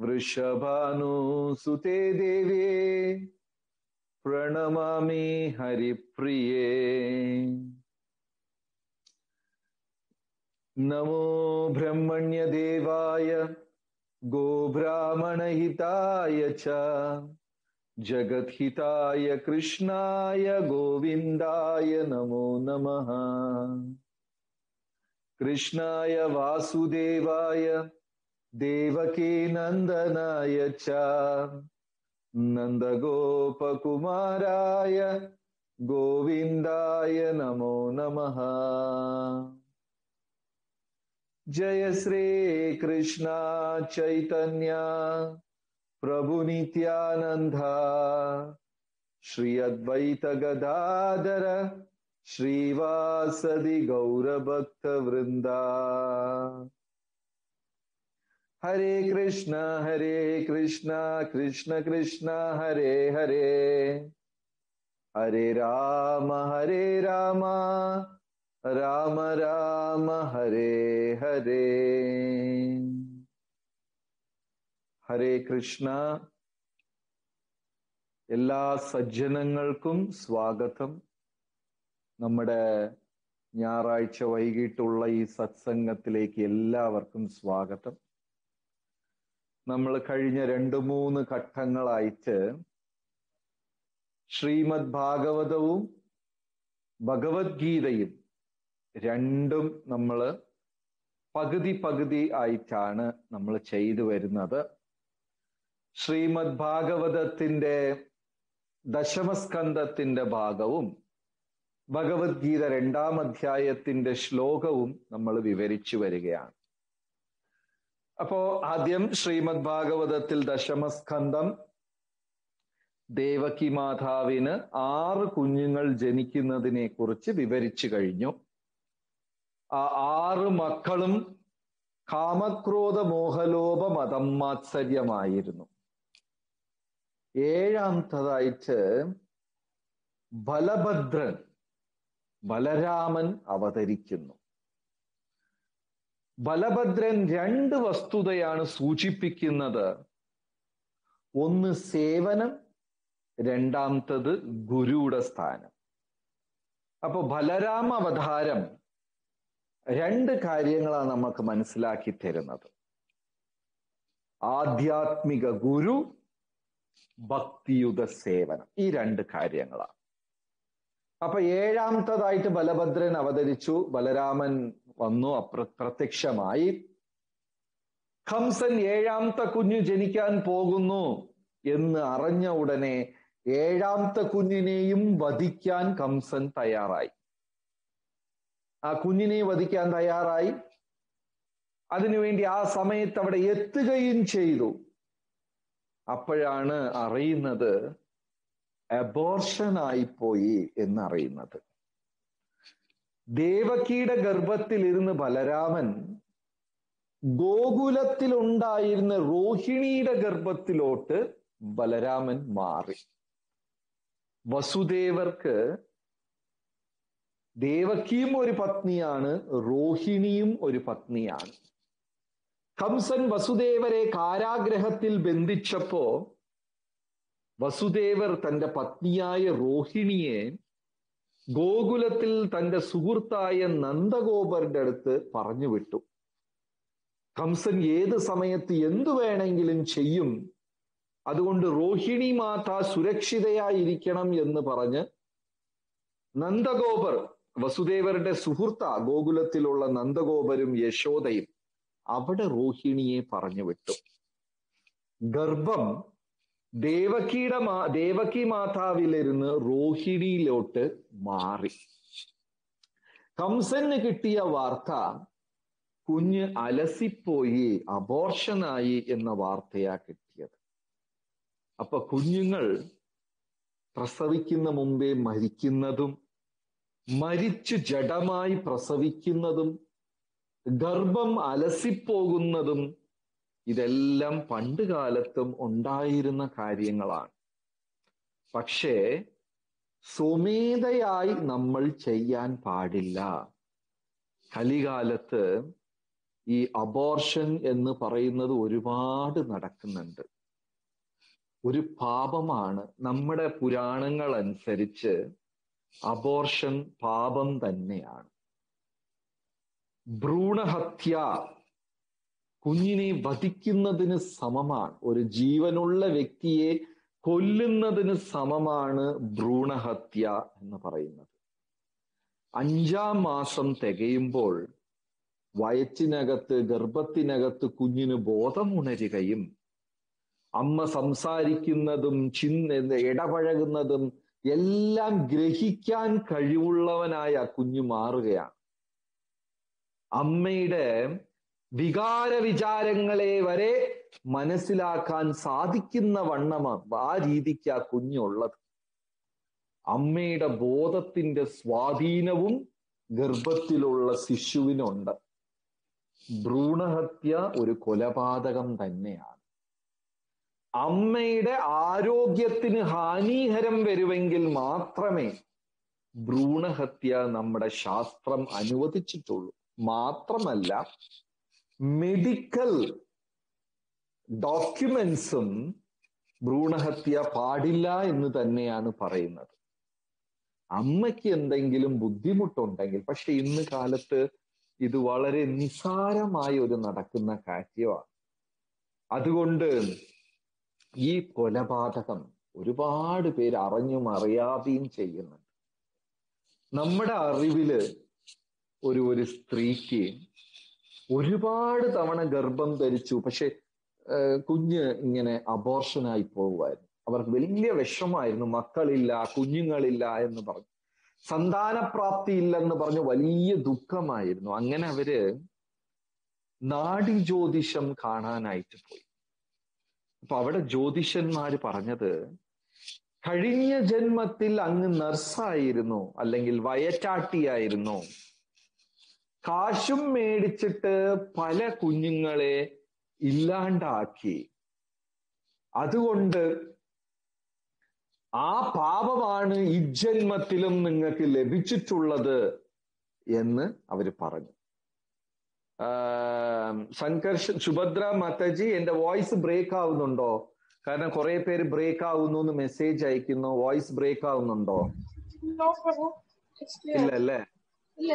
वृषभानुसुते देव्ये प्रणमामि हरिप्रिये। नमो ब्रह्मण्यदेवाय, गोब्राह्मणहिताय च, जगद्हिताय कृष्णाय गोविन्दाय नमो नमः। कृष्णाय वासुदेवाय देवकी नंदनाय च। नन्दगोपकुमाराय गोविन्दाय नमो नमः। जय श्री कृष्णा चैतन्या प्रभुनित्यानन्दा श्री अद्वैत गदाधर श्रीवासदि गौरभक्तवृन्दा। ഹരേ കൃഷ്ണ ഹരേ കൃഷ്ണ കൃഷ്ണ കൃഷ്ണ ഹരേ ഹരേ. ഹരേ രാമ ഹരേ രാമ. രാമ രാമ ഹരേ ഹരേ. ഹരേ കൃഷ്ണ. എല്ലാ സജ്ജനങ്ങൾക്കും സ്വാഗതം. നമ്മുടെ ഞായറാഴ്ച വൈകിട്ടുള്ള ഈ സത്സംഗത്തിലേക്ക് എല്ലാവർക്കും സ്വാഗതം. നമ്മൾ കഴിഞ്ഞ രണ്ട് മൂന്ന് ഘട്ടങ്ങളായിട്ട് ശ്രീമദ് ഭാഗവതവും ഭഗവത്ഗീതയും രണ്ടും നമ്മൾ പകുതി പകുതി ആയിട്ടാണ് നമ്മൾ ചെയ്തു വരുന്നത്. ശ്രീമദ് ഭാഗവതത്തിന്റെ ദശമസ്കന്ധത്തിന്റെ ഭാഗവും ഭഗവത്ഗീത രണ്ടാം അധ്യായത്തിന്റെ ശ്ലോകവും നമ്മൾ വിവരിച്ചു വരികയാണ്. അപ്പോ ആദ്യം ശ്രീമദ് ഭാഗവതത്തിൽ ദശമസ്കന്ധം. ദേവകി മാതാവിന് ആറ് കുഞ്ഞുങ്ങൾ ജനിക്കുന്നതിനെ കുറിച്ച് വിവരിച്ചു കഴിഞ്ഞു. ആ ആറ് മക്കളും കാമക്രോധ മോഹലോപ മതം മാത്സര്യമായിരുന്നു. ഏഴാമത്തതായിട്ട് ബലഭദ്രൻ ബലരാമൻ അവതരിക്കുന്നു. ബലഭദ്രൻ രണ്ട് വസ്തുതയാണ് സൂചിപ്പിക്കുന്നത്. ഒന്ന് സേവനം രണ്ടാമത്തത് ഗുരുയുടെ സ്ഥാനം. അപ്പൊ ബലരാമ അവതാരം രണ്ട് കാര്യങ്ങളാണ് നമുക്ക് മനസ്സിലാക്കി തരുന്നത്. ആധ്യാത്മിക ഗുരു ഭക്തിയുത സേവനം. ഈ രണ്ട് കാര്യങ്ങളാണ്. അപ്പൊ ഏഴാമത്തതായിട്ട് ബലഭദ്രൻ അവതരിച്ചു. ബലരാമൻ വന്നു അപ്ര പ്രത്യക്ഷമായി. ഹംസൻ ഏഴാമത്തെ കുഞ്ഞു ജനിക്കാൻ പോകുന്നു എന്ന് അറിഞ്ഞ ഉടനെ ഏഴാമത്തെ കുഞ്ഞിനെയും വധിക്കാൻ കംസൻ തയ്യാറായി. ആ കുഞ്ഞിനെ വധിക്കാൻ തയ്യാറായി. അതിനുവേണ്ടി ആ സമയത്ത് അവിടെ എത്തുകയും ചെയ്തു. അപ്പോഴാണ് അറിയുന്നത് അബോർഷനായിപ്പോയി എന്നറിയുന്നത്. ദേവകിയുടെ ഗർഭത്തിലിരുന്ന് ബലരാമൻ ഗോകുലത്തിലുണ്ടായിരുന്ന രോഹിണിയുടെ ഗർഭത്തിലോട്ട് ബലരാമൻ മാറി. വസുദേവർക്ക് ദേവകിയും ഒരു പത്നിയാണ് രോഹിണിയും ഒരു പത്നിയാണ്. കംസൻ വസുദേവരെ കാരാഗ്രഹത്തിൽ ബന്ധിച്ചപ്പോ വസുദേവർ തന്റെ പത്നിയായ രോഹിണിയെ ഗോകുലത്തിൽ തന്റെ സുഹൃത്തായ നന്ദഗോപരുടെ അടുത്ത് പറഞ്ഞു വിട്ടു. കംസൻ ഏത് സമയത്ത് എന്തു വേണമെങ്കിലും ചെയ്യും അതുകൊണ്ട് റോഹിണി മാത സുരക്ഷിതയായിരിക്കണം എന്ന് പറഞ്ഞ് നന്ദഗോപർ വസുദേവരുടെ സുഹൃത്ത ഗോകുലത്തിലുള്ള നന്ദഗോപരും യശോദയും അവിടെ റോഹിണിയെ പറഞ്ഞു വിട്ടു. ഗർഭം ദേവകിയുടെ മാ ദേവകി മാതാവിലിരുന്ന് റോഹിണിയിലോട്ട് മാറി. കംസന് കിട്ടിയ വാർത്ത കുഞ്ഞ് അലസിപ്പോയി അബോർഷനായി എന്ന വാർത്തയാ കിട്ടിയത്. അപ്പൊ കുഞ്ഞുങ്ങൾ പ്രസവിക്കുന്ന മുമ്പേ മരിക്കുന്നതും മരിച്ചു ജഡമായി പ്രസവിക്കുന്നതും ഗർഭം അലസിപ്പോകുന്നതും ഇതെല്ലാം പണ്ട് കാലത്തും ഉണ്ടായിരുന്ന കാര്യങ്ങളാണ്. പക്ഷേ സ്വമേധയായി നമ്മൾ ചെയ്യാൻ പാടില്ല. കലികാലത്ത് ഈ അബോർഷൻ എന്ന് പറയുന്നത് ഒരുപാട് നടക്കുന്നുണ്ട്. ഒരു പാപമാണ്. നമ്മുടെ പുരാണങ്ങൾ അനുസരിച്ച് അബോർഷൻ പാപം തന്നെയാണ്. ഭ്രൂണഹത്യ കുഞ്ഞിനെ വധിക്കുന്നതിന് സമമാണ്. ഒരു ജീവനുള്ള വ്യക്തിയെ കൊല്ലുന്നതിന് സമമാണ് ഭ്രൂണഹത്യ എന്ന് പറയുന്നത്. അഞ്ചാം മാസം തികയുമ്പോൾ വയറ്റിനകത്ത് ഗർഭത്തിനകത്ത് കുഞ്ഞിന് ബോധമുണരുകയും അമ്മ സംസാരിക്കുന്നതും ചിന്ത ഇടപഴകുന്നതും എല്ലാം ഗ്രഹിക്കാൻ കഴിവുള്ളവനായ കുഞ്ഞു മാറുകയാണ്. അമ്മയുടെ വികാര വിചാരങ്ങളെ വരെ മനസ്സിലാക്കാൻ സാധിക്കുന്ന വണ്ണമാണ് ആ രീതിക്ക് ആ കുഞ്ഞുള്ളത്. അമ്മയുടെ ബോധത്തിന്റെ സ്വാധീനവും ഗർഭത്തിലുള്ള ശിശുവിനുണ്ട്. ഭ്രൂണഹത്യ ഒരു കൊലപാതകം തന്നെയാണ്. അമ്മയുടെ ആരോഗ്യത്തിന് ഹാനീഹരം വരുമെങ്കിൽ മാത്രമേ ഭ്രൂണഹത്യ നമ്മുടെ ശാസ്ത്രം അനുവദിച്ചിട്ടുള്ളൂ. മാത്രമല്ല മെഡിക്കൽ ഡോക്യുമെന്റ്സും ഭ്രൂണഹത്യ പാടില്ല എന്ന് തന്നെയാണ് പറയുന്നത്. അമ്മയ്ക്ക് എന്തെങ്കിലും ബുദ്ധിമുട്ടുണ്ടെങ്കിൽ പക്ഷെ ഇന്ന് കാലത്ത് ഇത് വളരെ നിസാരമായ ഒരു നടക്കുന്ന കാര്യമാണ്. അതുകൊണ്ട് ഈ കൊലപാതകം ഒരുപാട് പേര് അറിഞ്ഞും അറിയാതെയും ചെയ്യുന്നുണ്ട്. നമ്മുടെ അറിവിൽ ഒരു ഒരു സ്ത്രീക്ക് ഒരുപാട് തവണ ഗർഭം ധരിച്ചു. പക്ഷെ കുഞ്ഞ് ഇങ്ങനെ അബോർഷനായി പോകുമായിരുന്നു. അവർക്ക് വലിയ വിഷമായിരുന്നു മക്കളില്ല കുഞ്ഞുങ്ങളില്ല എന്ന് പറഞ്ഞു. സന്താനപ്രാപ്തി ഇല്ലെന്ന് പറഞ്ഞ് വലിയ ദുഃഖമായിരുന്നു. അങ്ങനെ അവർ നാഡി ജ്യോതിഷം കാണാനായിട്ട് പോയി. അപ്പൊ അവിടെ ജ്യോതിഷന്മാര് പറഞ്ഞത് കഴിഞ്ഞ ജന്മത്തിൽ അങ്ങ് നർസായിരുന്നു അല്ലെങ്കിൽ വയറ്റാട്ടിയായിരുന്നു. കാശും മേടിച്ചിട്ട് പല കുഞ്ഞുങ്ങളെ ഇല്ലാണ്ടാക്കി. അതുകൊണ്ട് ആ പാപമാണ് ഈ ജന്മത്തിലും നിങ്ങൾക്ക് ലഭിച്ചിട്ടുള്ളത് എന്ന് അവർ പറഞ്ഞു. സംഘർഷ സുഭദ്ര മാതാജി എന്റെ വോയിസ് ബ്രേക്ക് ആവുന്നുണ്ടോ? കാരണം കുറെ പേര് ബ്രേക്ക് ആവുന്നു എന്ന് മെസ്സേജ് അയക്കുന്നു. വോയിസ് ബ്രേക്ക് ആവുന്നുണ്ടോ? ഇല്ല അല്ലേ?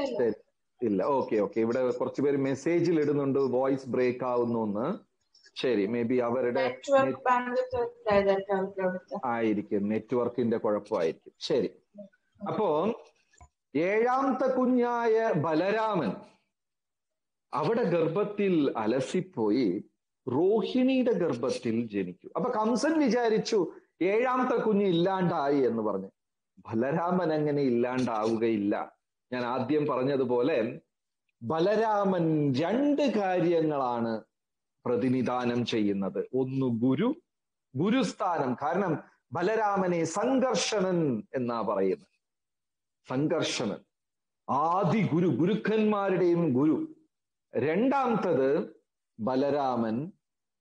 ശരി. ഇല്ല. Okay okay. ഇവിടെ കുറച്ച് പേര് മെസ്സേജിൽ ഇടുന്നുണ്ട്. വോയിസ് ബ്രേക്ക് ആവുന്നു എന്ന് ശരി മേ ബി അവരുടെ ആയിരിക്കും. നെറ്റ്വർക്കിന്റെ കുഴപ്പമായിരിക്കും. ശരി. അപ്പോ ഏഴാമത്തെ കുഞ്ഞായ ബലരാമൻ അവിടെ ഗർഭത്തിൽ അലസിപ്പോയി. റോഹിണിയുടെ ഗർഭത്തിൽ ജനിച്ചു. അപ്പൊ കംസൻ വിചാരിച്ചു ഏഴാമത്തെ കുഞ്ഞ് ഇല്ലാണ്ടായി എന്ന് പറഞ്ഞു. ബലരാമൻ അങ്ങനെ ഇല്ലാണ്ടാവുകയില്ല. ഞാൻ ആദ്യം പറഞ്ഞതുപോലെ ബലരാമൻ രണ്ട് കാര്യങ്ങളാണ് പ്രതിനിധാനം ചെയ്യുന്നത്. ഒന്ന് ഗുരു ഗുരുസ്ഥാനം. കാരണം ബലരാമനെ സംഘർഷണൻ എന്നാ പറയുന്നത്. സംഘർഷണൻ. ആദി ഗുരു ഗുരുക്കന്മാരുടെയും ഗുരു. രണ്ടാമത്തത് ബലരാമൻ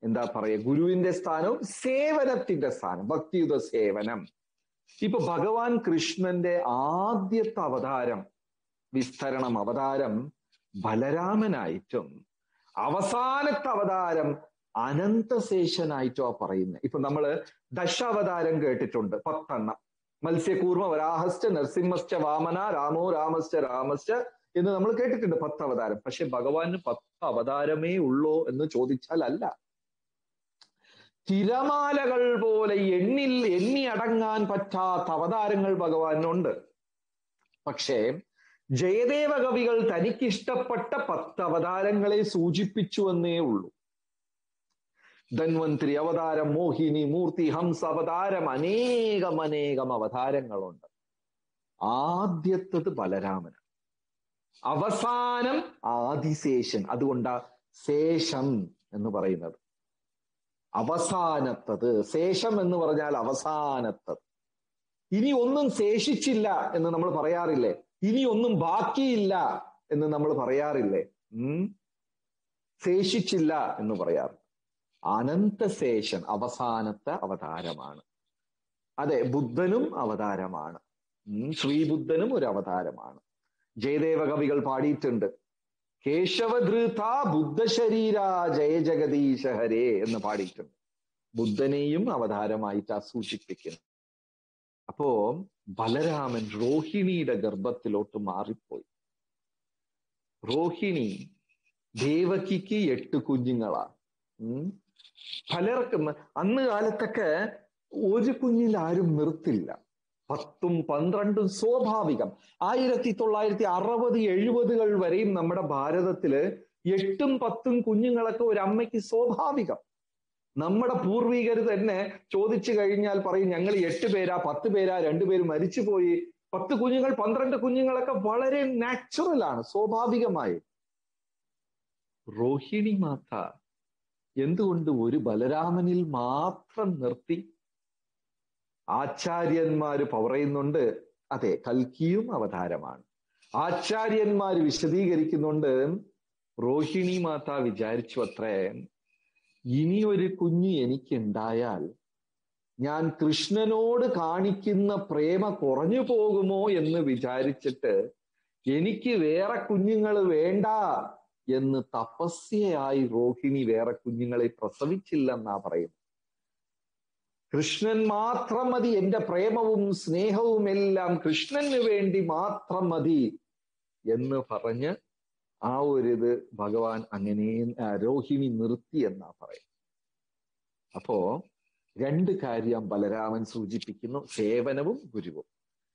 എന്താ പറയുക? ഗുരുവിന്റെ സ്ഥാനവും സേവനത്തിന്റെ സ്ഥാനം ഭക്തിയുത സേവനം. ഇപ്പൊ ഭഗവാൻ കൃഷ്ണന്റെ ആദ്യത്തെ അവതാരം വിസ്തരണം അവതാരം ബലരാമനായിട്ടും അവസാനത്തെ അവതാരം അനന്തശേഷനായിട്ടോ പറയുന്നത് ഇപ്പൊ നമ്മൾ ദശാവതാരം കേട്ടിട്ടുണ്ട് പത്തെണ്ണം. മത്സ്യകൂർമ്മ വരാഹസ്റ്റ നരസിംഹസ്റ്റ വാമന രാമോ രാമശ്ച രാമശ്ച എന്ന് നമ്മൾ കേട്ടിട്ടുണ്ട് പത്ത് അവതാരം പക്ഷെ ഭഗവാന് പത്ത് അവതാരമേ ഉള്ളോ എന്ന് ചോദിച്ചാൽ അല്ല. തിരമാലകൾ പോലെ എണ്ണിൽ എണ്ണി അടങ്ങാൻ പറ്റാത്ത അവതാരങ്ങൾ ഭഗവാനുണ്ട് പക്ഷേ ജയദേവ കവികൾ തനിക്കിഷ്ടപ്പെട്ട പത്ത് അവതാരങ്ങളെ സൂചിപ്പിച്ചു എന്നേ ഉള്ളൂ. ധന്വന്ത്രി അവതാരം മോഹിനി മൂർത്തി ഹംസ അവതാരം അനേകം അനേകം അവതാരങ്ങളുണ്ട്. ആദ്യത്തത് ബലരാമൻ. അവസാനം ആദിശേഷൻ അതുകൊണ്ടാ ശേഷം എന്ന് പറയുന്നത്. അവസാനത്തത് ശേഷം എന്ന് പറഞ്ഞാൽ അവസാനത്തത്. ഇനി ഒന്നും ശേഷിച്ചില്ല എന്ന് നമ്മൾ പറയാറില്ലേ? ഇനി ഒന്നും ബാക്കിയില്ല എന്ന് നമ്മൾ പറയാറില്ലേ? ഉം. ശേഷിച്ചില്ല എന്ന് പറയാറ്. അനന്തശേഷൻ അവസാനത്തെ അവതാരമാണ്. അതെ ബുദ്ധനും അവതാരമാണ്. ശ്രീബുദ്ധനും ഒരു അവതാരമാണ്. ജയദേവ കവികൾ പാടിയിട്ടുണ്ട്. കേശവധൃത ബുദ്ധശരീര ജയ ജഗദീശ ഹരേ എന്ന് പാടിയിട്ടുണ്ട്. ബുദ്ധനെയും അവതാരമായിട്ട് സൂചിപ്പിക്കുന്നത്. അപ്പോ ബലരാമൻ രോഹിണിയുടെ ഗർഭത്തിലോട്ട് മാറിപ്പോയി. രോഹിണി ദേവകിക്ക് എട്ട് കുഞ്ഞുങ്ങളാണ് പലർക്കും അന്ന് കാലത്തൊക്കെ ഒരു കുഞ്ഞിൽ ആരും നിർത്തില്ല. പത്തും പന്ത്രണ്ടും സ്വാഭാവികം. ആയിരത്തി തൊള്ളായിരത്തി അറുപത് എഴുപതുകൾ വരെയും നമ്മുടെ ഭാരതത്തിൽ എട്ടും പത്തും കുഞ്ഞുങ്ങളൊക്കെ ഒരു അമ്മയ്ക്ക് സ്വാഭാവികം. നമ്മുടെ പൂർവികർ തന്നെ ചോദിച്ചു കഴിഞ്ഞാൽ പറയും ഞങ്ങൾ എട്ട് പേരാ പത്ത് പേരാ രണ്ടുപേര് മരിച്ചുപോയി പത്ത് കുഞ്ഞുങ്ങൾ പന്ത്രണ്ട് കുഞ്ഞുങ്ങളൊക്കെ വളരെ നാച്ചുറൽ ആണ് സ്വാഭാവികമായി. റോഹിണി മാത എന്തുകൊണ്ട് ഒരു ബലരാമനിൽ മാത്രം നിർത്തി? ആചാര്യന്മാര് പറയുന്നുണ്ട് അതെ കൽക്കിയും അവതാരമാണ്. ആചാര്യന്മാര് വിശദീകരിക്കുന്നുണ്ട് റോഹിണി മാത വിചാരിച്ചു അത്രേ. ഇനി ഒരു കുഞ്ഞ് എനിക്കുണ്ടായാൽ ഞാൻ കൃഷ്ണനോട് കാണിക്കുന്ന പ്രേമ കുറഞ്ഞു പോകുമോ എന്ന് വിചാരിച്ചിട്ട് എനിക്ക് വേറെ കുഞ്ഞുങ്ങൾ വേണ്ട എന്ന് തപസ്യയായി രോഹിണി വേറെ കുഞ്ഞുങ്ങളെ പ്രസവിച്ചില്ലെന്നാ പറയുന്നത്. കൃഷ്ണൻ മാത്രം മതി എന്റെ പ്രേമവും സ്നേഹവും എല്ലാം കൃഷ്ണന് വേണ്ടി മാത്രം മതി എന്ന് പറഞ്ഞ് ആ ഒരിത് ഭഗവാൻ അങ്ങനെ രോഹിണി നിർത്തി എന്നാ പറയും അപ്പോ രണ്ട് കാര്യം ബലരാമൻ സൂചിപ്പിക്കുന്നു. സേവനവും ഗുരുവും.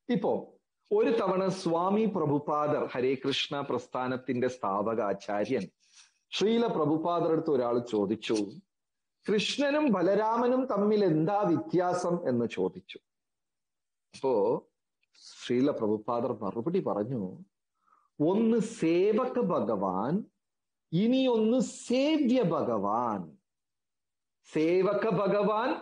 ഇപ്പോ ഒരു തവണ സ്വാമി പ്രഭുപാദർ ഹരേ കൃഷ്ണ പ്രസ്ഥാനത്തിന്റെ സ്ഥാപക ആചാര്യൻ ശ്രീല പ്രഭുപാദർ അടുത്ത് ഒരാൾ ചോദിച്ചു കൃഷ്ണനും ബലരാമനും തമ്മിൽ എന്താ വ്യത്യാസം? എന്ന് ചോദിച്ചു. അപ്പോ ശ്രീല പ്രഭുപാദർ മറുപടി പറഞ്ഞു ഒന്ന് സേവക ഭഗവാൻ ഇനി ഒന്ന് സേവ്യ ഭഗവാൻ. സേവക ഭഗവാൻ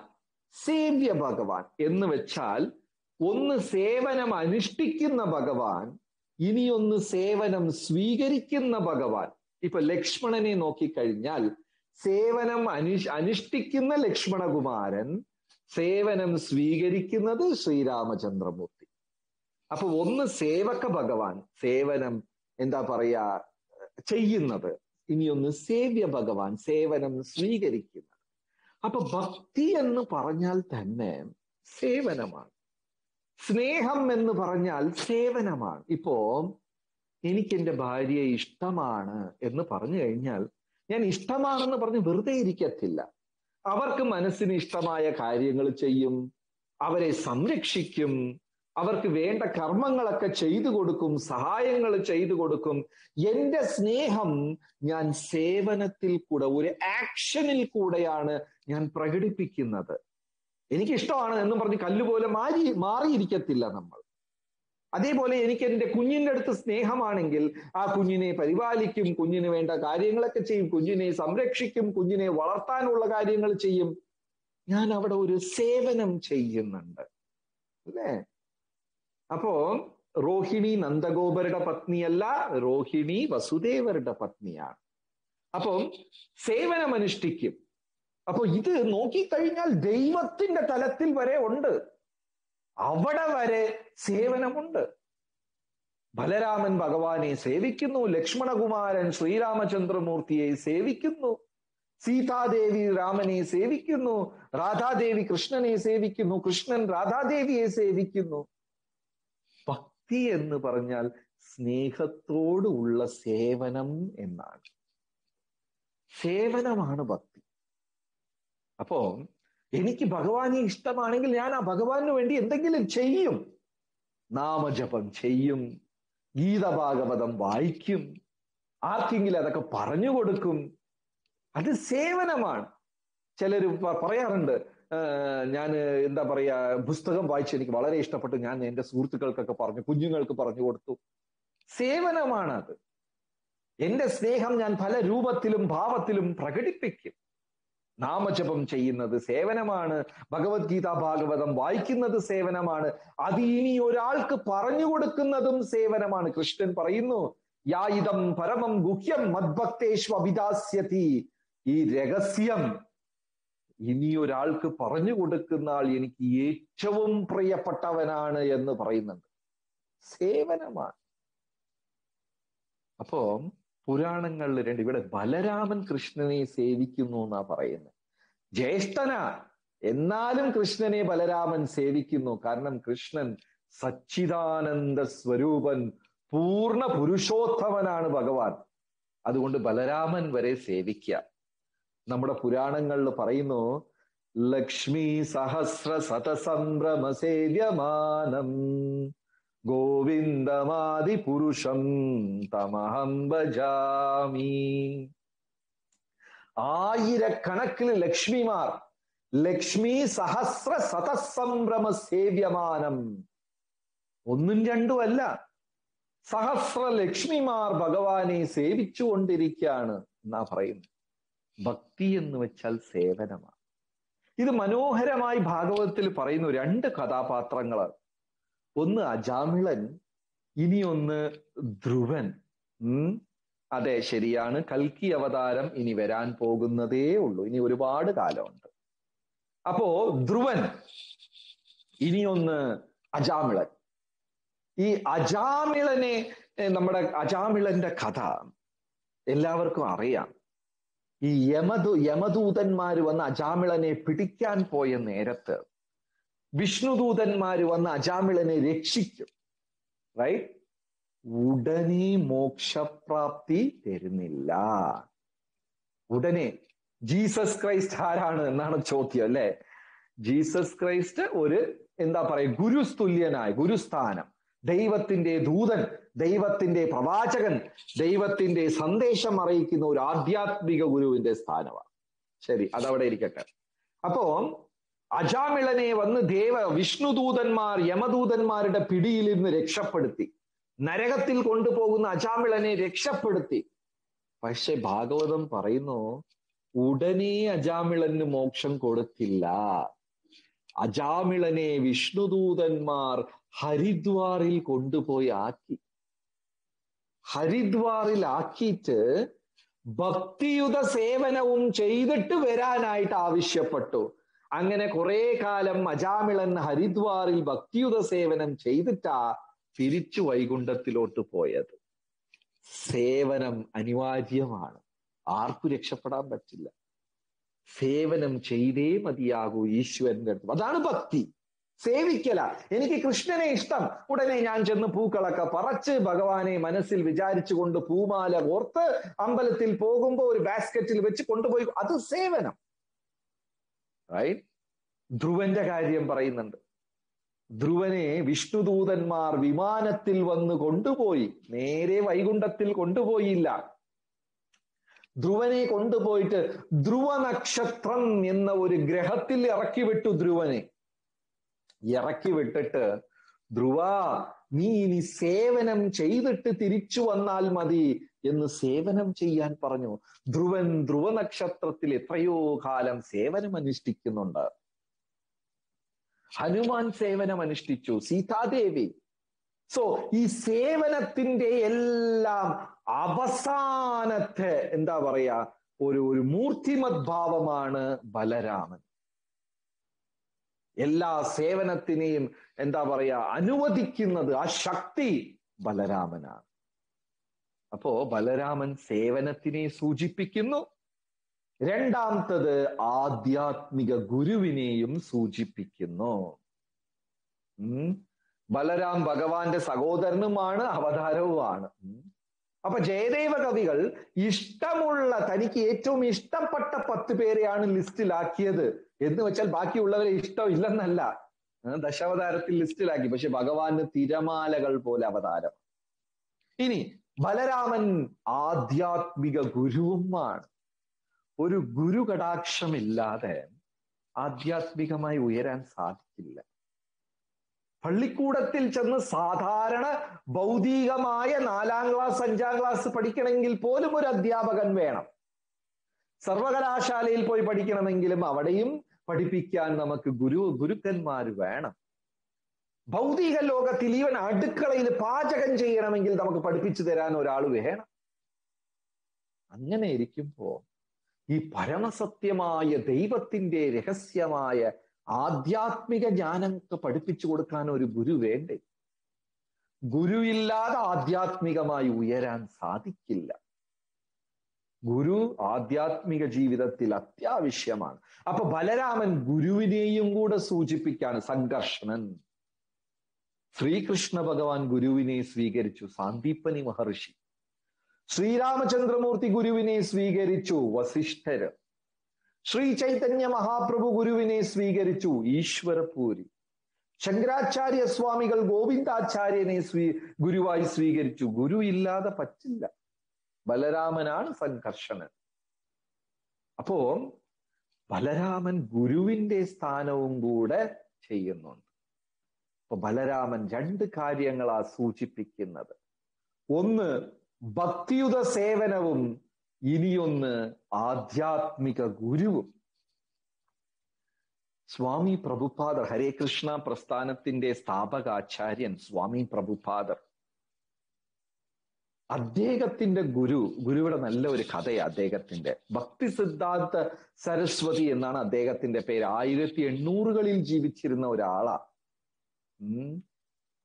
സേവ്യ ഭഗവാൻ എന്ന് വെച്ചാൽ ഒന്ന് സേവനം അനുഷ്ഠിക്കുന്ന ഭഗവാൻ ഇനിയൊന്ന് സേവനം സ്വീകരിക്കുന്ന ഭഗവാൻ. ഇപ്പൊ ലക്ഷ്മണനെ നോക്കിക്കഴിഞ്ഞാൽ സേവനം അനു അനുഷ്ഠിക്കുന്ന ലക്ഷ്മണകുമാരൻ സേവനം സ്വീകരിക്കുന്നത് ശ്രീരാമചന്ദ്രമൂർത്തി. അപ്പൊ ഒന്ന് സേവക ഭഗവാൻ സേവനം എന്താ പറയാ ചെയ്യുന്നത്. ഇനിയൊന്ന് സേവ്യ ഭഗവാൻ സേവനം സ്വീകരിക്കുന്നത്. അപ്പൊ ഭക്തി എന്ന് പറഞ്ഞാൽ തന്നെ സേവനമാണ്. സ്നേഹം എന്ന് പറഞ്ഞാൽ സേവനമാണ്. ഇപ്പോ എനിക്ക് എന്റെ ഭാര്യയെ ഇഷ്ടമാണ് എന്ന് പറഞ്ഞു കഴിഞ്ഞാൽ ഞാൻ ഇഷ്ടമാണെന്ന് പറഞ്ഞ് വെറുതെ ഇരിക്കത്തില്ല. അവർക്ക് മനസ്സിന് ഇഷ്ടമായ കാര്യങ്ങൾ ചെയ്യും. അവരെ സംരക്ഷിക്കും. അവർക്ക് വേണ്ട കർമ്മങ്ങളൊക്കെ ചെയ്തു കൊടുക്കും സഹായങ്ങൾ ചെയ്തു കൊടുക്കും. എന്റെ സ്നേഹം ഞാൻ സേവനത്തിൽ കൂടെ ഒരു ആക്ഷനിൽ കൂടെയാണ് ഞാൻ പ്രകടിപ്പിക്കുന്നത്. എനിക്കിഷ്ടമാണ് എന്നും പറഞ്ഞ് കല്ലുപോലെ മാറി മാറിയിരിക്കത്തില്ല നമ്മൾ. അതേപോലെ എനിക്ക് എന്റെ കുഞ്ഞിന്റെ അടുത്ത് സ്നേഹമാണെങ്കിൽ ആ കുഞ്ഞിനെ പരിപാലിക്കും കുഞ്ഞിന് വേണ്ട കാര്യങ്ങളൊക്കെ ചെയ്യും കുഞ്ഞിനെ സംരക്ഷിക്കും കുഞ്ഞിനെ വളർത്താനുള്ള കാര്യങ്ങൾ ചെയ്യും. ഞാൻ അവിടെ ഒരു സേവനം ചെയ്യുന്നുണ്ട്. അല്ലേ? അപ്പോ രോഹിണി നന്ദഗോപരുടെ പത്നിയല്ല രോഹിണി വസുദേവരുടെ പത്നിയാണ്. അപ്പം സേവനമനുഷ്ഠിക്കും. അപ്പൊ ഇത് നോക്കിക്കഴിഞ്ഞാൽ ദൈവത്തിന്റെ തലത്തിൽ വരെ ഉണ്ട്. അവിടെ വരെ സേവനമുണ്ട്. ബലരാമൻ ഭഗവാനെ സേവിക്കുന്നു ലക്ഷ്മണകുമാരൻ ശ്രീരാമചന്ദ്രമൂർത്തിയെ സേവിക്കുന്നു സീതാദേവി രാമനെ സേവിക്കുന്നു രാധാദേവി കൃഷ്ണനെ സേവിക്കുന്നു കൃഷ്ണൻ രാധാദേവിയെ സേവിക്കുന്നു. ഭക്തി എന്ന് പറഞ്ഞാൽ സ്നേഹത്തോടുള്ള സേവനം എന്നാണ്. സേവനമാണ് ഭക്തി. അപ്പോ എനിക്ക് ഭഗവാനെ ഇഷ്ടമാണെങ്കിൽ ഞാൻ ആ ഭഗവാന് വേണ്ടി എന്തെങ്കിലും ചെയ്യും. നാമജപം ചെയ്യും. ഗീതഭാഗവതം വായിക്കും. ആർക്കെങ്കിലും അതൊക്കെ പറഞ്ഞു കൊടുക്കും. അത് സേവനമാണ്. ചിലർ പറയാറുണ്ട് ഞാൻ എന്താ പറയാ പുസ്തകം വായിച്ച് എനിക്ക് വളരെ ഇഷ്ടപ്പെട്ടു. ഞാൻ എന്റെ സുഹൃത്തുക്കൾക്കൊക്കെ പറഞ്ഞു കുഞ്ഞുങ്ങൾക്ക് പറഞ്ഞു കൊടുത്തു. സേവനമാണ് അത് എന്റെ സ്നേഹം ഞാൻ പല രൂപത്തിലും ഭാവത്തിലും പ്രകടിപ്പിക്കും. നാമജപം ചെയ്യുന്നത് സേവനമാണ്. ഭഗവത്ഗീത ഭാഗവതം വായിക്കുന്നത് സേവനമാണ്. അത് ഇനി ഒരാൾക്ക് പറഞ്ഞു കൊടുക്കുന്നതും സേവനമാണ്. കൃഷ്ണൻ പറയുന്നു യായിതം പരമം ഗുഹ്യം മദ്ഭക്തേശ്വ വിദാസ്യതി. ഈ രഹസ്യം ഇനി ഒരാൾക്ക് പറഞ്ഞു കൊടുക്കുന്ന ആൾ എനിക്ക് ഏറ്റവും പ്രിയപ്പെട്ടവനാണ് എന്ന് പറയുന്നുണ്ട്. സേവനമാണ്. അപ്പോ പുരാണങ്ങളിൽ രണ്ട് ഇവിടെ ബലരാമൻ കൃഷ്ണനെ സേവിക്കുന്നു എന്നാ പറയുന്നത്. ജ്യേഷ്ഠന. എന്നാലും കൃഷ്ണനെ ബലരാമൻ സേവിക്കുന്നു. കാരണം കൃഷ്ണൻ സച്ചിദാനന്ദ സ്വരൂപൻ പൂർണ പുരുഷോത്തമനാണ് ഭഗവാൻ. അതുകൊണ്ട് ബലരാമൻ വരെ സേവിക്കുക നമ്മുടെ പുരാണങ്ങളിൽ പറയുന്നു ലക്ഷ്മി സഹസ്ര സതസംഭ്രമ സേവ്യമാനം ഗോവിന്ദമാതി പുരുഷം തമഹം ഭജാമി. ആയിരക്കണക്കിന് ലക്ഷ്മിമാർ ലക്ഷ്മി സഹസ്ര സതസംഭ്രമ സേവ്യമാനം. ഒന്നും രണ്ടും അല്ല സഹസ്ര ലക്ഷ്മിമാർ ഭഗവാനെ സേവിച്ചുകൊണ്ടിരിക്കുകയാണ് എന്നാ പറയുന്നത്. ഭക്തി എന്ന് വെച്ചാൽ സേവനമാണ്. ഇത് മനോഹരമായി ഭാഗവതത്തിൽ പറയുന്ന രണ്ട് കഥാപാത്രങ്ങൾ ഒന്ന് അജാമിളൻ ഇനിയൊന്ന് ധ്രുവൻ. ഉം അതെ ശരിയാണ്. കൽക്കി അവതാരം ഇനി വരാൻ പോകുന്നതേ ഉള്ളൂ. ഇനി ഒരുപാട് കാലമുണ്ട്. അപ്പോ ധ്രുവൻ ഇനിയൊന്ന് അജാമിളൻ. ഈ അജാമിളനെ നമ്മുടെ അജാമിളന്റെ കഥ എല്ലാവർക്കും അറിയാം. ഈ യമദൂ യമദൂതന്മാര് വന്ന് അജാമിളനെ പിടിക്കാൻ പോയ നേരത്ത് വിഷ്ണുദൂതന്മാര് വന്ന് അജാമിളനെ രക്ഷിക്കും. റൈറ്റ് ഉടനെ മോക്ഷപ്രാപ്തി തരുന്നില്ല. ഉടനെ ജീസസ് ക്രൈസ്റ്റ് ആരാണ് എന്നാണ് ചോദ്യം അല്ലെ? ജീസസ് ക്രൈസ്റ്റ് ഒരു എന്താ പറയുക ഗുരുസ്തുല്യനായ ഗുരുസ്ഥാനം. ദൈവത്തിന്റെ ദൂതൻ ദൈവത്തിന്റെ പ്രവാചകൻ ദൈവത്തിന്റെ സന്ദേശം അറിയിക്കുന്ന ഒരു ആധ്യാത്മിക ഗുരുവിന്റെ സ്ഥാനമാണ്. ശരി അതവിടെ ഇരിക്കട്ടെ. അപ്പോ അജാമിളനെ വന്ന് ദേവ വിഷ്ണുദൂതന്മാർ യമദൂതന്മാരുടെ പിടിയിൽ നിന്ന് രക്ഷപ്പെടുത്തി. നരകത്തിൽ കൊണ്ടുപോകുന്ന അജാമിളനെ രക്ഷപ്പെടുത്തി. പക്ഷെ ഭാഗവതം പറയുന്നു ഉടനെ അജാമിളന് മോക്ഷം കൊടുത്തില്ല. അജാമിളനെ വിഷ്ണുദൂതന്മാർ ഹരിദ്വാറിൽ കൊണ്ടുപോയി ആക്കി. ഹരിദ്വാറിൽ ആക്കിയിട്ട് ഭക്തിയുത സേവനവും ചെയ്തിട്ട് വരാനായിട്ട് ആവശ്യപ്പെട്ടു. അങ്ങനെ കുറെ കാലം അജാമിളൻ ഹരിദ്വാറിൽ ഭക്തിയുത സേവനം ചെയ്തിട്ടാ തിരിച്ചു വൈകുണ്ഠത്തിലോട്ട് പോയത്. സേവനം അനിവാര്യമാണ്. ആർക്കും രക്ഷപ്പെടാൻ പറ്റില്ല. സേവനം ചെയ്തേ മതിയാകൂ ഈശ്വരന്റെ അടുത്ത്. അതാണ് ഭക്തി. സേവിക്കല. എനിക്ക് കൃഷ്ണനെ ഇഷ്ടം. ഉടനെ ഞാൻ ചെന്ന് പൂക്കളൊക്കെ പറച്ച് ഭഗവാനെ മനസ്സിൽ വിചാരിച്ചുകൊണ്ട് പൂമാല ഓർത്ത് അമ്പലത്തിൽ പോകുമ്പോൾ ഒരു ബാസ്ക്കറ്റിൽ വെച്ച് കൊണ്ടുപോയി. അത് സേവനം. റൈറ്റ് ധ്രുവന്റെ കാര്യം പറയുന്നുണ്ട്. ധ്രുവനെ വിഷ്ണുദൂതന്മാർ വിമാനത്തിൽ വന്ന് കൊണ്ടുപോയി. നേരെ വൈകുണ്ഠത്തിൽ കൊണ്ടുപോയില്ല. ധ്രുവനെ കൊണ്ടുപോയിട്ട് ധ്രുവ നക്ഷത്രം എന്ന ഒരു ഗ്രഹത്തിൽ ഇറക്കി വിട്ടു ധ്രുവനെ. ഇറക്കി വിട്ടിട്ട് ധ്രുവ നീ ഇനി സേവനം ചെയ്തിട്ട് തിരിച്ചു വന്നാൽ മതി എന്ന് സേവനം ചെയ്യാൻ പറഞ്ഞു. ധ്രുവൻ ധ്രുവ നക്ഷത്രത്തിൽ എത്രയോ കാലം സേവനം അനുഷ്ഠിക്കുന്നുണ്ട് ഹനുമാൻ സേവനം അനുഷ്ഠിച്ചു സീതാദേവി. സോ ഈ സേവനത്തിന്റെ എല്ലാം അവസാനത്തെ എന്താ പറയാ ഒരു ഒരു മൂർത്തിമദ്ഭാവമാണ് ബലരാമൻ. എല്ലാ സേവനത്തിനെയും എന്താ പറയാ അനുവദിക്കുന്നത് ആ ശക്തി ബലരാമനാണ്. അപ്പോ ബലരാമൻ സേവനത്തിനെ സൂചിപ്പിക്കുന്നു. രണ്ടാമത്തത് ആധ്യാത്മിക ഗുരുവിനെയും സൂചിപ്പിക്കുന്നു. ബലരാം ഭഗവാന്റെ സഹോദരനുമാണ് അവതാരവുമാണ്. അപ്പൊ ജയദേവ കവികൾ ഇഷ്ടമുള്ള തനിക്ക് ഏറ്റവും ഇഷ്ടപ്പെട്ട പത്ത് പേരെയാണ് ലിസ്റ്റിലാക്കിയത്. എന്ന് വെച്ചാൽ ബാക്കിയുള്ളവരെ ഇഷ്ടമില്ലെന്നല്ല ദശാവതാരത്തിൽ ലിസ്റ്റിലാക്കി. പക്ഷെ ഭഗവാന് തിരമാലകൾ പോലെ അവതാരം. ഇനി ബലരാമൻ ആധ്യാത്മിക ഗുരുവുമാണ്. ഒരു ഗുരു കടാക്ഷമില്ലാതെ ആധ്യാത്മികമായി ഉയരാൻ സാധിക്കില്ല. പള്ളിക്കൂടത്തിൽ ചെന്ന് സാധാരണ ഭൗതികമായ നാലാം ക്ലാസ് അഞ്ചാം ക്ലാസ് പഠിക്കണമെങ്കിൽ പോലും ഒരു അധ്യാപകൻ വേണം. സർവകലാശാലയിൽ പോയി പഠിക്കണമെങ്കിലും അവിടെയും പഠിപ്പിക്കാൻ നമുക്ക് ഗുരു ഗുരുക്കന്മാർ വേണം. ഭൗതിക ലോകത്തിൽ ഈവൻ അടുക്കളയിൽ പാചകം ചെയ്യണമെങ്കിൽ നമുക്ക് പഠിപ്പിച്ചു തരാൻ ഒരാൾ വേണം. അങ്ങനെ ഇരിക്കുമ്പോ ഈ പരമസത്യമായ ദൈവത്തിന്റെ രഹസ്യമായ ആധ്യാത്മിക ജ്ഞാനമൊക്കെ പഠിപ്പിച്ചു കൊടുക്കാൻ ഒരു ഗുരു വേണ്ടേ? ഗുരുവില്ലാതെ ആധ്യാത്മികമായി ഉയരാൻ സാധിക്കില്ല. ഗുരു ആധ്യാത്മിക ജീവിതത്തിൽ അത്യാവശ്യമാണ്. അപ്പൊ ബലരാമൻ ഗുരുവിനെയും കൂടെ സൂചിപ്പിക്കാണ് സംഘർഷണൻ. ശ്രീകൃഷ്ണ ഭഗവാൻ ഗുരുവിനെ സ്വീകരിച്ചു സാന്ദീപനി മഹർഷി. ശ്രീരാമചന്ദ്രമൂർത്തി ഗുരുവിനെ സ്വീകരിച്ചു വസിഷ്ഠര് ശ്രീ ചൈതന്യ മഹാപ്രഭു ഗുരുവിനെ സ്വീകരിച്ചു ഈശ്വരപൂരി. ശങ്കരാചാര്യ സ്വാമികൾ ഗോവിന്ദാചാര്യനെ സ്വീ ഗുരുവായി സ്വീകരിച്ചു. ഗുരു ഇല്ലാതെ പറ്റില്ല. ബലരാമനാണ് സംഘർഷണൻ അപ്പോ ബലരാമൻ ഗുരുവിന്റെ സ്ഥാനവും കൂടെ ചെയ്യുന്നുണ്ട്. അപ്പൊ ബലരാമൻ രണ്ട് കാര്യങ്ങളാ സൂചിപ്പിക്കുന്നത്. ഒന്ന് ഭക്തിയുത സേവനവും ഇനിയൊന്ന് ആധ്യാത്മിക ഗുരുവും. സ്വാമി പ്രഭുപാദർ ഹരേ കൃഷ്ണ പ്രസ്ഥാനത്തിന്റെ സ്ഥാപകാചാര്യൻ സ്വാമി പ്രഭുപാദർ. അദ്ദേഹത്തിന്റെ ഗുരു ഗുരുവിടെ നല്ല ഒരു കഥയാണ് അദ്ദേഹത്തിന്റെ ഭക്തി സിദ്ധാന്ത സരസ്വതി എന്നാണ് അദ്ദേഹത്തിന്റെ പേര്. ആയിരത്തി എണ്ണൂറുകളിൽ ജീവിച്ചിരുന്ന ഒരാളാ.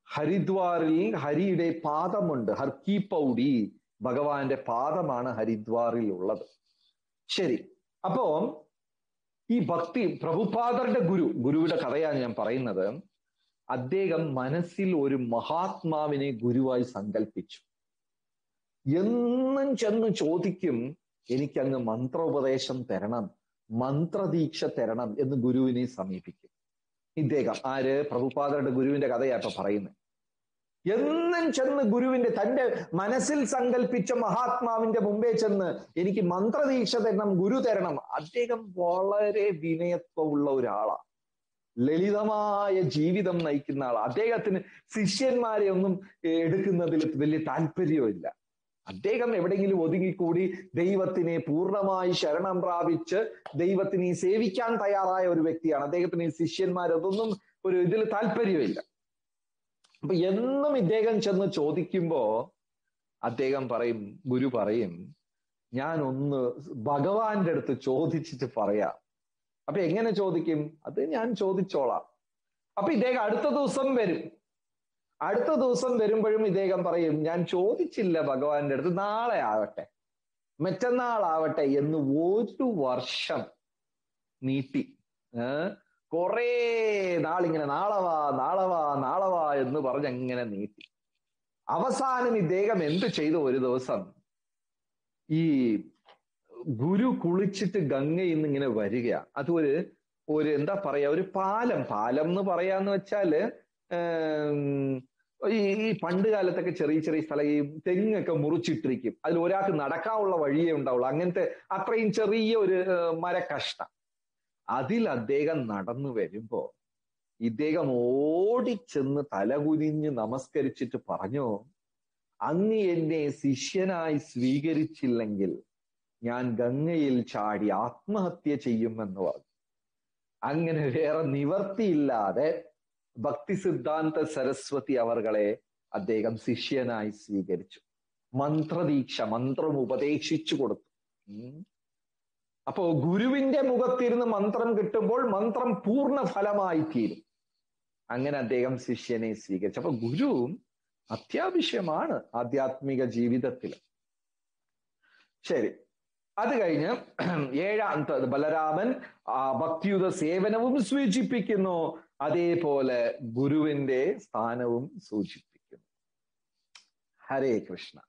ഹരിദ്വാറിൽ ഹരിയുടെ പാദമുണ്ട്. ഹർക്കി പൗഡി ഭഗവാന്റെ പാദമാണ് ഹരിദ്വാറിൽ ഉള്ളത്. ശരി. അപ്പോ ഈ ഭക്തി പ്രഭുപാദരുടെ ഗുരു ഗുരുവിടെ കഥയാണ് ഞാൻ പറയുന്നത്. അദ്ദേഹം മനസ്സിൽ ഒരു മഹാത്മാവിനെ ഗുരുവായി സങ്കല്പിച്ചു എന്നും ചെന്ന് ചോദിക്കും എനിക്കങ്ങ് മന്ത്രോപദേശം തരണം മന്ത്രദീക്ഷ തരണം എന്ന് ഗുരുവിനെ സമീപിക്കും. ഇദ്ദേഹം ആര്? പ്രഭുപാദരുടെ ഗുരുവിന്റെ കഥയാട്ടോ പറയുന്നത് എന്നും ചെന്ന് ഗുരുവിന്റെ തന്റെ മനസ്സിൽ സങ്കല്പിച്ച മഹാത്മാവിന്റെ മുമ്പേ ചെന്ന് എനിക്ക് മന്ത്രദീക്ഷ തരണം ഗുരു തരണം. അദ്ദേഹം വളരെ വിനയത്വമുള്ള ഒരാളാണ് ലളിതമായ ജീവിതം നയിക്കുന്ന ആൾ അദ്ദേഹത്തിന് ശിഷ്യന്മാരെ ഒന്നും എടുക്കുന്നതിൽ വലിയ താല്പര്യമില്ല. അദ്ദേഹം എവിടെയെങ്കിലും ഒതുങ്ങിക്കൂടി ദൈവത്തിനെ പൂർണമായി ശരണം പ്രാപിച്ച് ദൈവത്തിനെ സേവിക്കാൻ തയ്യാറായ ഒരു വ്യക്തിയാണ്. അദ്ദേഹത്തിന് ശിഷ്യന്മാരതൊന്നും ഒരു ഇതിൽ താല്പര്യമില്ല. അപ്പൊ എന്നും ഇദ്ദേഹം ചെന്ന് ചോദിക്കുമ്പോ അദ്ദേഹം പറയും ഗുരു പറയും ഞാൻ ഒന്ന് ഭഗവാന്റെ അടുത്ത് ചോദിച്ചിട്ട് പറയാം. അപ്പൊ എങ്ങനെ ചോദിക്കും? അത് ഞാൻ ചോദിച്ചോളാം. അപ്പൊ ഇദ്ദേഹം അടുത്ത ദിവസം വരും. അടുത്ത ദിവസം വരുമ്പോഴും ഇദ്ദേഹം പറയും ഞാൻ ചോദിച്ചില്ല ഭഗവാന്റെ അടുത്ത് നാളെ ആവട്ടെ മറ്റന്നാളാവട്ടെ എന്ന് ഒരു വർഷം നീട്ടി. കൊറേ നാളിങ്ങനെ നാളവാ നാളവാ നാളവാ എന്ന് പറഞ്ഞ് അങ്ങനെ നീട്ടി. അവസാനം ഇദ്ദേഹം എന്ത് ചെയ്തു ഒരു ദിവസം? ഈ ഗുരു കുളിച്ചിട്ട് ഗംഗയിൽ നിന്ന് ഇങ്ങനെ വരിക. അത് ഒരു ഒരു എന്താ പറയാ ഒരു പാലം. പാലം എന്ന് പറയാന്ന് വെച്ചാൽ ഈ പണ്ട് കാലത്തൊക്കെ ചെറിയ ചെറിയ സ്ഥല ഈ തെങ്ങൊക്കെ മുറിച്ചിട്ടിരിക്കും. അതിൽ ഒരാൾക്ക് നടക്കാനുള്ള വഴിയേ ഉണ്ടാവുള്ളൂ. അങ്ങനത്തെ അത്രയും ചെറിയ ഒരു മരക്കഷ്ണം. അതിൽ അദ്ദേഹം നടന്നു വരുമ്പോ ഇദ്ദേഹം ഓടിച്ചെന്ന് തലകുനിഞ്ഞ് നമസ്കരിച്ചിട്ട് പറഞ്ഞു അങ്ങ് എന്നെ ശിഷ്യനായി സ്വീകരിച്ചില്ലെങ്കിൽ ഞാൻ ഗംഗയിൽ ചാടി ആത്മഹത്യ ചെയ്യുമെന്ന് പറഞ്ഞു. അങ്ങനെ വേറെ നിവർത്തിയില്ലാതെ ഭക്തി സിദ്ധാന്ത സരസ്വതി അവർകളെ അദ്ദേഹം ശിഷ്യനായി സ്വീകരിച്ചു. മന്ത്രദീക്ഷ മന്ത്രം ഉപദേശിച്ചു കൊടുത്തു. അപ്പോ ഗുരുവിന്റെ മുഖത്തിരുന്ന് മന്ത്രം കിട്ടുമ്പോൾ മന്ത്രം പൂർണ ഫലമായി തീരും. അങ്ങനെ അദ്ദേഹം ശിഷ്യനെ സ്വീകരിച്ചു. അപ്പൊ ഗുരു അത്യാവശ്യമാണ് ആധ്യാത്മിക ജീവിതത്തിൽ. ശരി. അത് കഴിഞ്ഞ് ഏഴാം ബലരാമൻ ആ ഭക്തിയുത സേവനവും സൂചിപ്പിക്കുന്നു. അതേപോലെ ഗുരുവിന്റെ സ്ഥാനവും സൂചിപ്പിക്കുന്നു. ഹരേ കൃഷ്ണ.